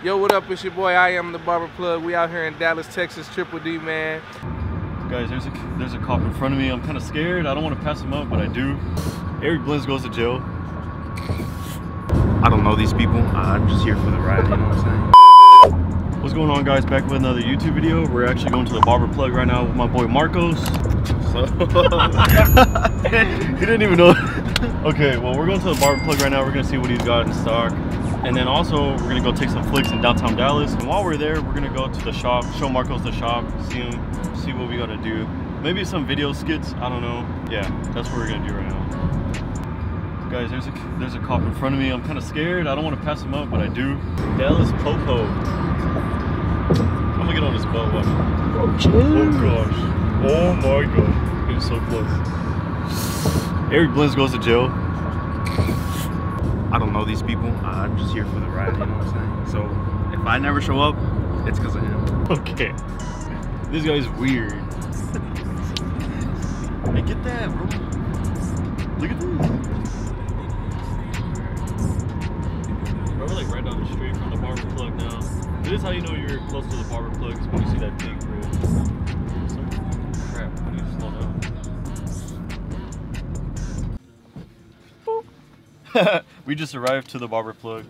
Yo, what up? It's your boy. I am the Barber Plug. We out here in Dallas, Texas. Triple D, man. Guys, there's a there's a cop in front of me. I'm kind of scared. I don't want to pass him up, but I do. Eric Blendz goes to jail. I don't know these people. Uh, I'm just here for the ride, you know what I'm saying? What's going on, guys? Back with another YouTube video. We're actually going to the barber plug right now with my boy Marcos. So he didn't even know. okay, well, we're going to the barber plug right now. We're gonna see what he's got in stock. And then also, we're gonna go take some flicks in downtown Dallas. And while we're there, we're gonna go to the shop, show Marcos the shop, see him, see what we gotta do. Maybe some video skits, I don't know. Yeah, that's what we're gonna do right now. Guys, there's a there's a cop in front of me. I'm kind of scared. I don't want to pass him up, but I do. Dallas Popo. I'm gonna get on this boat. Watch. Oh gosh. Oh my god. He's so close. Eric Blendz goes to jail. I don't know these people. I'm just here for the ride, you know what I'm saying? So if I never show up, it's because of him. Okay. This guy's weird. hey, get that, bro. Look at this. Bro, we're like right down the street from the barber plug now. This is how you know you're close to the barber plug is when you see that big bridge. Some crap. I need to slow down. we just arrived to the barber plug.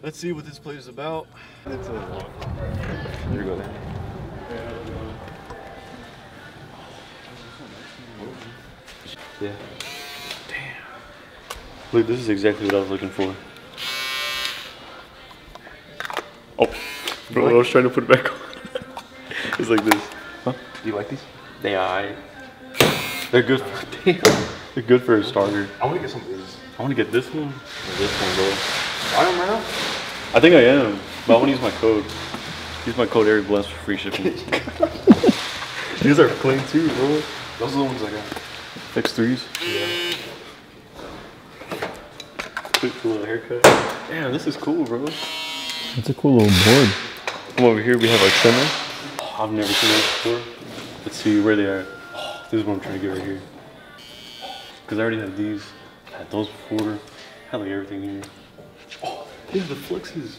Let's see what this place is about. It's a Here you go. Yeah. Damn. Look, this is exactly what I was looking for. Oh, bro, I was trying to put it back on. it's like this. Huh? Do you like these? They are. They're good. For, damn. They're good for a starter. I want to get some of these. I want to get this one or this one, bro. I am right now. I think I am, but I want to use my code. Use my code Eric Bless for free shipping. These are clean too, bro. Those are the ones I got. X3s. Yeah. Quick little haircut. Damn, this is cool, bro. It's a cool little board. Come over here, we have our trimmer. I've never seen this before. Let's see where they are. Oh, this is what I'm trying to get right here. Because I already have these. I had those before. I had like everything here. Oh, yeah, the flexes.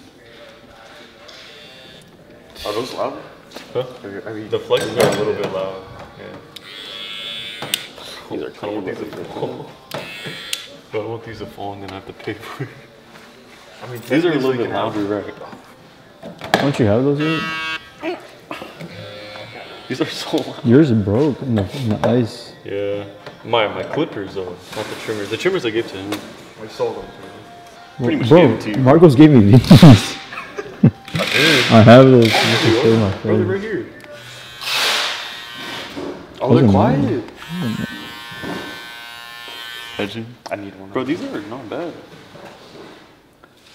Are those loud? Huh? I mean, The flexes are a little bit loud. Yeah. These are clean. these to fall. But I don't want these to fall and then I have to pay for it. I mean, These are a little bit we can louder, right? Don't you have those yet? These are so loud. Yours broke in the, in the ice. Yeah. My my clippers though, not the trimmers. The trimmers I gave to him. I sold them. Pretty much bro, gave it to you. Marcos gave me these. I have those. Just to show my Bro, they're right here. Oh, Those they're quiet. Imagine. I need one. Bro, these are not bad.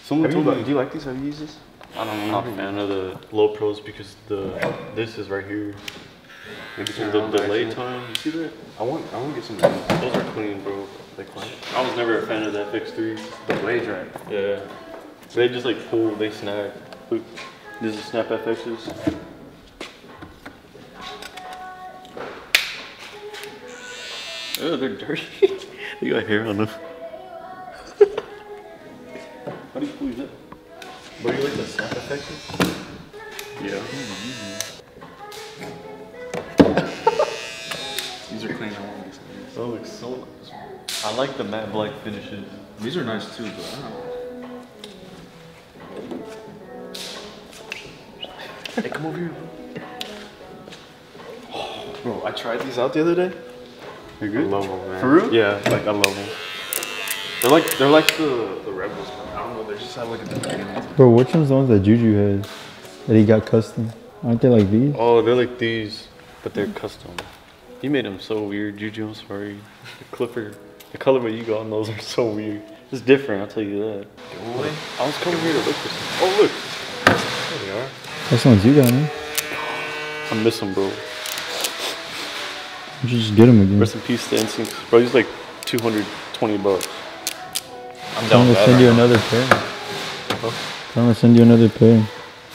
Someone Have you, told me. do you like these? Have you used this? I don't, know. I'm not a fan of the low pros because the this is right here. Maybe The turn around, delay actually. time. You see that? I want, I want to get some of these. Those are clean, bro. They clean. I was never a fan of the FX3s. The blades, right? Yeah. They just like pull, they snap. Look, this is snap FXs. Oh, they're dirty. they got hair on them. How do you pull these up? Bro, you like the snap FXs? Yeah. These get some of these. That looks so. I like the matte black finishes. These are nice too, but I don't know. Hey, come over here, bro. Bro, I tried these out the other day. You're I good? love them, man. For real? Yeah, like I love them. They're like they're like the the rebels, man. I don't know. They just have like a different. Bro, which one's the ones that Juju has? That he got custom? Aren't they like these? Oh, they're like these, but they're custom. You made them so weird, Juju. I'm sorry. The Clipper, the color you got on those are so weird. It's different, I'll tell you that. I was coming here to look for some. Oh, look. There they are. That's the ones you got, man. I miss them, bro. You should just get them again. Rest in peace to Instincts. Bro, these like 220 bucks. I'm I'm down gonna send right you now. another pair. I'm gonna send you another pair.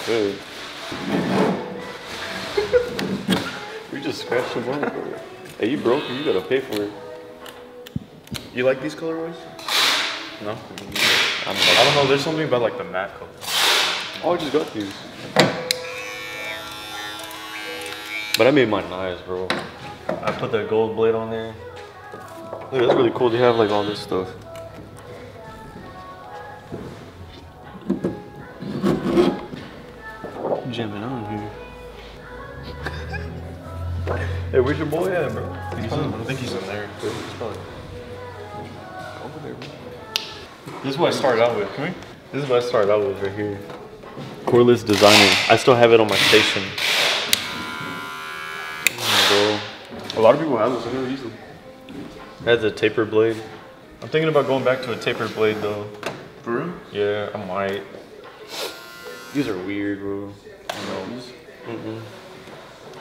Good. We just scratched them up, bro. Hey, you broke, you gotta pay for it. You like these colorways? No. I'm I don't know. There's something about like the matte color. Oh, I just got these. But I made mine nice, bro. I put that gold blade on there. Look, that's really cool. They have like all this stuff. Your boy at, bro? I don't think he's in there. He's probably over there, bro. This is what I started out with. Come here. This is what I started out with right here. Cordless designing. I still have it on my station. Bro. A lot of people have this. I never use them. That's a taper blade. I'm thinking about going back to a taper blade though. For real? Yeah, I might. These are weird, bro. Mm-mm.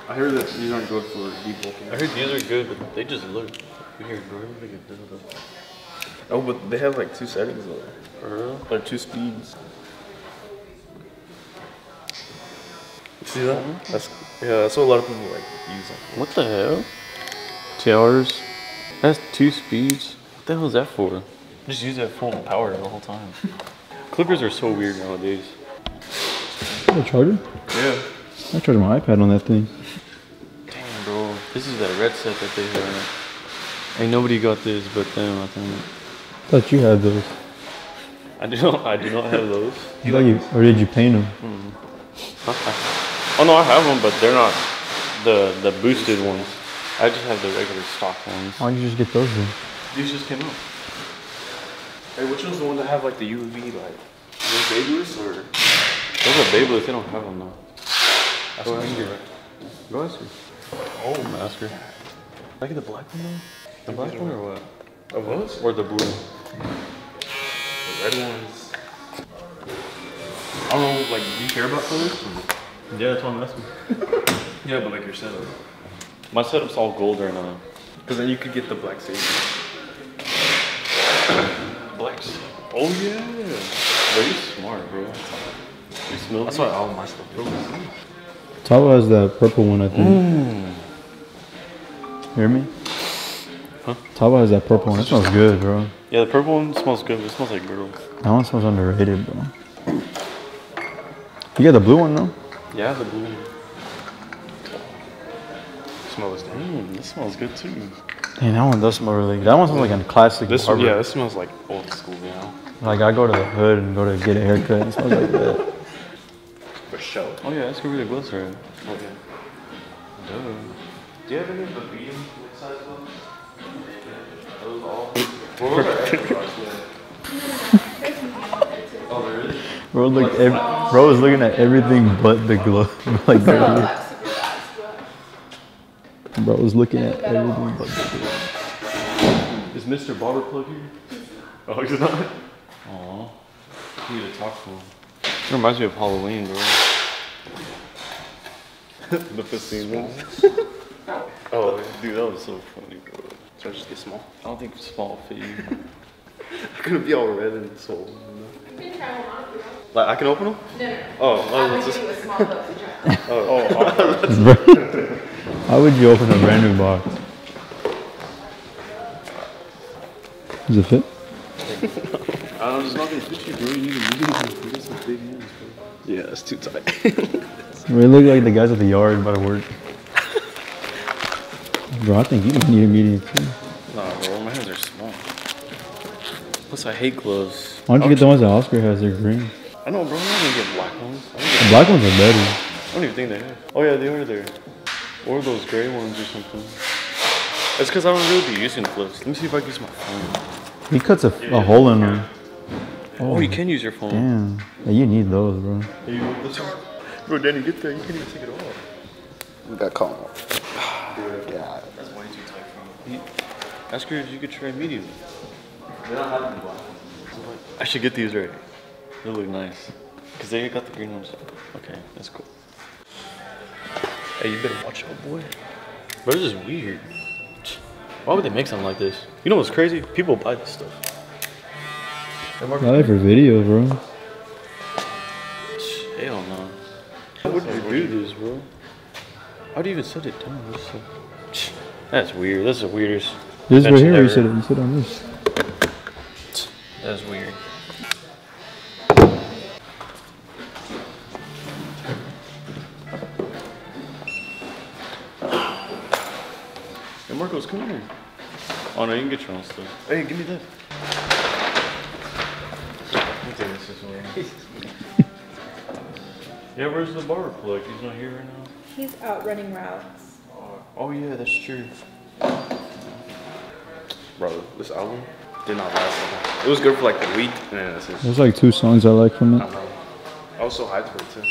I heard that these aren't good for deep bulking. I heard these are good, but they just look weird, bro. They look like a dildo. Oh, but they have like two settings though. For real? Like two speeds. See that? That's yeah. That's what a lot of people like use. Them. What the hell? Two hours? That's two speeds. What the hell is that for? Just use that full power the whole time. Clippers are so weird nowadays. A charger? Yeah. I charge my iPad on that thing. Damn, bro. This is that red set that they have. Ain't nobody got this but them, I think. thought you had those. I do not. I do not have those. I thought you, or did you paint them? Hmm. Oh no, I have them, but they're not the the boosted ones. I just have the regular stock ones. Why don't you just get those then? These just came out. Hey, which one's the one that have like the UV light? Is it Babyliss or? Those are Beyblades. They don't have them though. That's Go what ask I. Go ask her. Oh, ask her. Like the black one though. The black one or what? Of us? Or the blue? The red ones. I don't know. Like, do you care about colors? Yeah, that's what I'm asking. Yeah, but like your setup. My setup's all gold right now. Because then you could get the black sage. Blacks. Oh yeah. Bro, you smart, bro. You smell That's me? why all my stuff. Tavo mm. has that purple one, I think. Hear me? Huh? Tavo has that purple one. It smells good, bro. Yeah, the purple one smells good. But it smells like girl. That one smells underrated, bro. You got the blue one, though? Yeah, the blue one. Smell this thing. Mmm, this smells good too. Dang, that one does smell really good. That one smells like a classic This barber. yeah, this smells like old school, you know. Like, I go to the hood and go to get a haircut and it smells like that. For sure. Oh yeah, that's gonna be the glycerin. Okay. Duh. Do you have any of the medium size ones? Those all. What was our extra. Oh, there is. Bro, look, ev- bro was looking at everything but the glove. like, right here. bro was looking at everything but the glove. Is Mr. Barber Plug here? Oh, he's not. Aw. You need to talk to him. It reminds me of Halloween, bro. The Fastino. oh, dude, that was so funny, bro. So I just get small. I don't think small fit you. It's gonna be all red and swollen. Like I can open them? No, no. Oh, oh, I'm just. do small dose of try. Oh, oh, oh. How would you open a brand new box? Does it fit? I don't know, it's not gonna fit you, bro. You need a medium. You got some big hands, bro. yeah, it's too tight. We look like the guys at the yard by the work. Bro, I think you need a medium too. Nah, bro, my hands are small. Plus, I hate gloves. Why don't you get the ones that Oscar has? They're green. I know, bro. I'm not gonna get black ones. Get, black ones are better. I don't even think they have. Oh yeah, they are there. Or those gray ones or something. It's because I don't really be using gloves. Let me see if I can use my phone. He cuts a, a hole in them. Oh, you can use your phone. Damn. Yeah, you need those, bro. Hey, you want this one? Bro, Danny, get there. You can't even take it off. we got caught. Yeah. That's way too tight for me. Ask her if you could try medium. They don't have them black. I should get these right. They look nice. Because they got the green ones. Okay, that's cool. Hey, you better watch out, boy. Bro, this is weird. Why would they make something like this? You know what's crazy? People buy this stuff. I like for videos, bro. do this, bro? How'd you even set it down? So... That's weird. That's the weirdest. This is right here. You sit it. You sit on this. That's weird. Hey, Marcos, come here. Oh no, you can get your own stuff. Hey, give me that. yeah, where's the barber plug? He's not here right now. He's out running routes. Oh yeah, that's true. Bro, this album did not last long. It was good for like a week, and then that's it. There's like two songs I like from it. I know. I was so hyped for it too.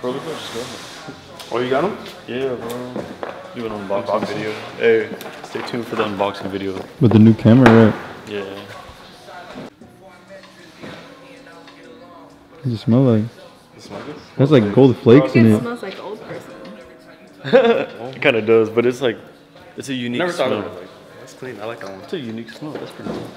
Bro, look what I just got. Oh, you got them? Yeah, bro. Do an unboxing video. Hey, stay tuned for the unboxing video. With the new camera, right? Yeah. What does it smell like? You smell this? Has like gold flakes in It it. smells like old person. It kind of does, but it's like, it's a unique Never thought smell. of it like that's clean. I like that one. It's a unique smell. That's pretty cool.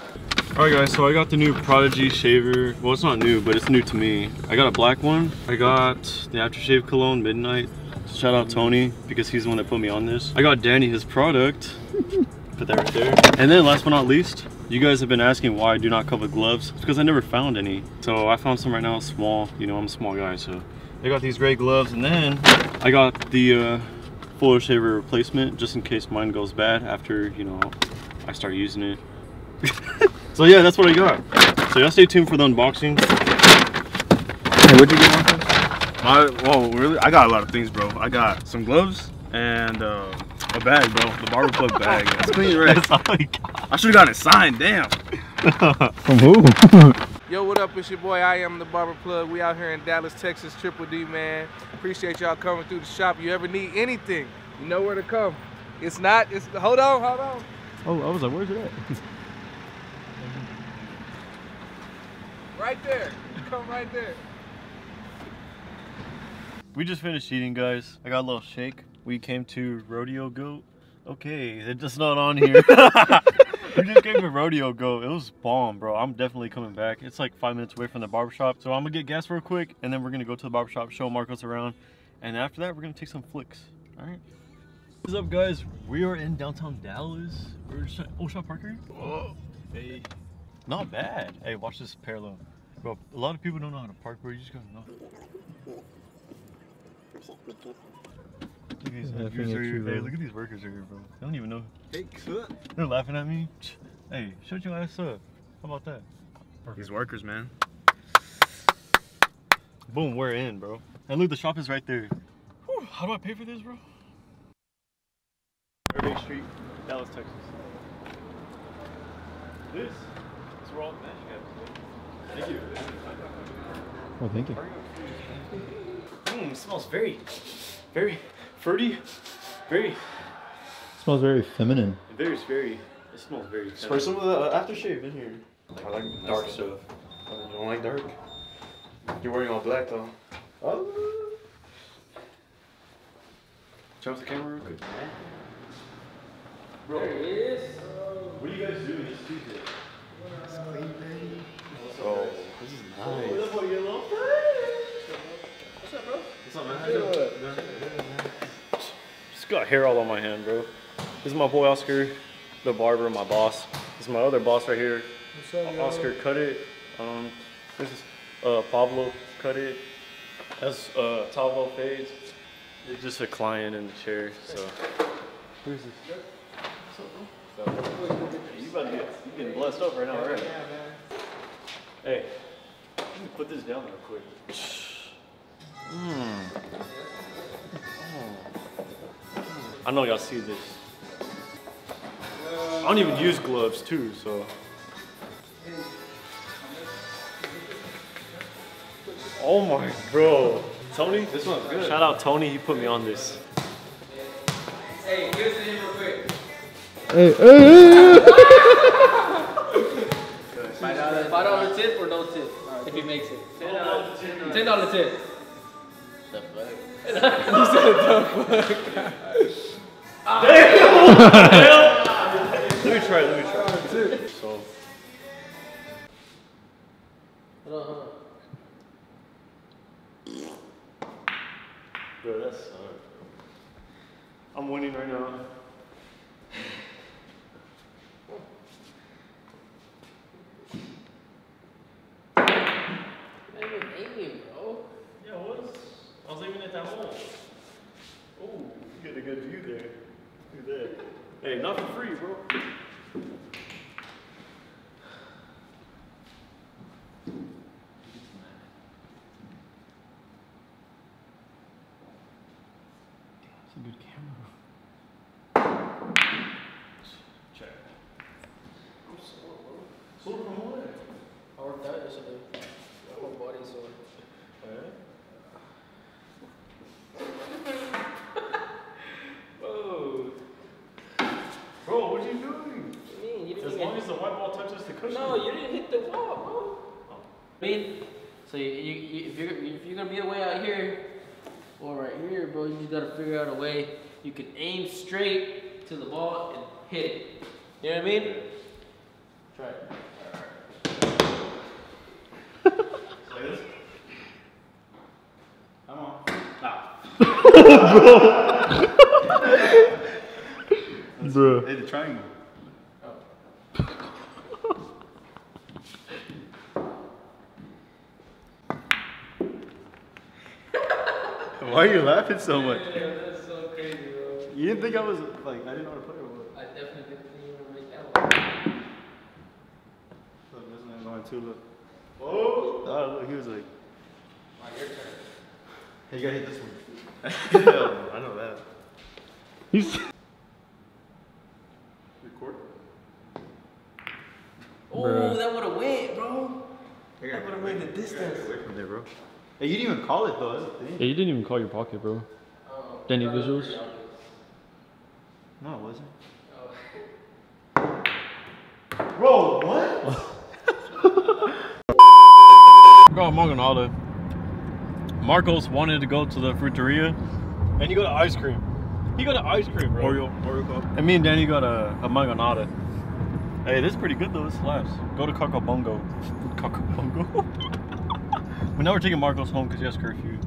All right, guys. So I got the new Prodigy shaver. Well, it's not new, but it's new to me. I got a black one. I got the aftershave cologne Midnight. Shout out Tony because he's the one that put me on this. I got Danny his product. Put that right there. And then last but not least, you guys have been asking why I do not cover gloves. It's because I never found any. So I found some right now, small. You know, I'm a small guy, so I got these gray gloves, and then I got the uh, full shaver replacement just in case mine goes bad after you know I start using it. so yeah, that's what I got. So y'all stay tuned for the unboxing. Hey, what'd you get, Marcos? My, whoa, really? I got a lot of things, bro. I got some gloves and uh, a bag, bro. The barber plug bag. That's clean, right? That's all I got. I should have gotten it signed. Damn. From who? Yo, what up? It's your boy. I am the Barber Plug. We out here in Dallas, Texas, Triple D, man. Appreciate y'all coming through the shop. You ever need anything, you know where to come. It's not. It's hold on, hold on. Oh, I was like, where's it at? Right there. Come right there. We just finished eating, guys. I got a little shake. We came to Rodeo Goat. Okay, it's just not on here. we just came to Rodeo Goat. It was bomb, bro. I'm definitely coming back. It's like five minutes away from the barbershop. So I'm gonna get gas real quick and then we're gonna go to the barbershop, show Marcos around. And after that, we're gonna take some flicks. All right. What's up, guys? We are in downtown Dallas. We're just at Shop Parker. Oh, hey. Not bad. Hey, watch this parallel. Bro, a lot of people don't know how to park, bro. You just gotta know. Look at these workers think right it's here. true, Hey, bro. look at these workers right here, bro. They don't even know. Hey, cut. They're laughing at me. Hey, shut your ass up. How about that? These workers, man. Boom, we're in, bro. And look, the shop is right there. Whew, how do I pay for this, bro? Irving Street, Dallas, Texas. This is where all the magic happens. Thank you. Oh, thank you. Mmm, smells very, very fruity. Very, smells very feminine. very, very. It smells very. Spray some of the aftershave in here. I like dark stuff. Oh, You don't like dark? You're wearing all black though. Oh. Turn off the camera real quick. Bro, what are you guys doing this Tuesday? Oh, this is nice. What's Just got hair all on my hand, bro. This is my boy Oscar, the barber, my boss. This is my other boss right here. Oscar cut it. Um, this is uh, Pablo cut it. That's uh, Tavo fades. It's just a client in the chair, so. Who's this? What's up. You about to get, you getting blessed up right now, right? Hey, let me put this down real quick. Mm. I know y'all see this. I don't even use gloves too, so. Oh my, bro. Tony? This smells good. Shout out Tony, he put me on this. Hey, give us the name real quick. Hey, hey, hey, hey. Five dollar tip or no tip if he makes it. Ten dollar tip. Let me try, let me try. So, Hold on, hold on. bro, that's sucks. I'm winning right now. Not even aiming, bro. Yeah, I was. I was aiming at that hole. Oh, you get a good view there. Look at that. Hey, not for free. That's a good camera. Check. Sore from what? I worked out yesterday. My whole body's sore. Oh. Bro, what are you doing? What do you mean? You didn't As even long as the white ball touches the cushion. No, you didn't hit the wall, bro. I mean, so you, you, you, if you're if you're gonna be away out here or right here, bro, you just gotta figure out a way you can aim straight to the ball and hit it. You know what I mean? Try it. Like this? Come on. Bro. Hey, the triangle. Are you laughing so much? Yeah, that's so crazy, bro. You didn't think I was like I didn't know how to play or what? I definitely didn't think you were gonna make that one. Look, this man's going too look. Oh, oh look, he was like, My your turn. hey, you gotta hit this one. yeah, I know that. He's Record. Oh, Bruh. that would have went, bro. That would have went the distance. Away from there, bro. Hey, you didn't even call it though. That's the yeah, you didn't even call your pocket, bro. Oh, Any that visuals? No, it wasn't. Oh. Bro, what? Got Mangonada. Marcos wanted to go to the fruiteria, and you got ice cream. He got an ice cream, bro. Oreo, Oreo cup. And me and Danny got a, a Mangonada. Hey, this is pretty good though. It slaps. Go to Coco Bongo. Coco Bongo. but now we're taking Marcos home because he has curfew.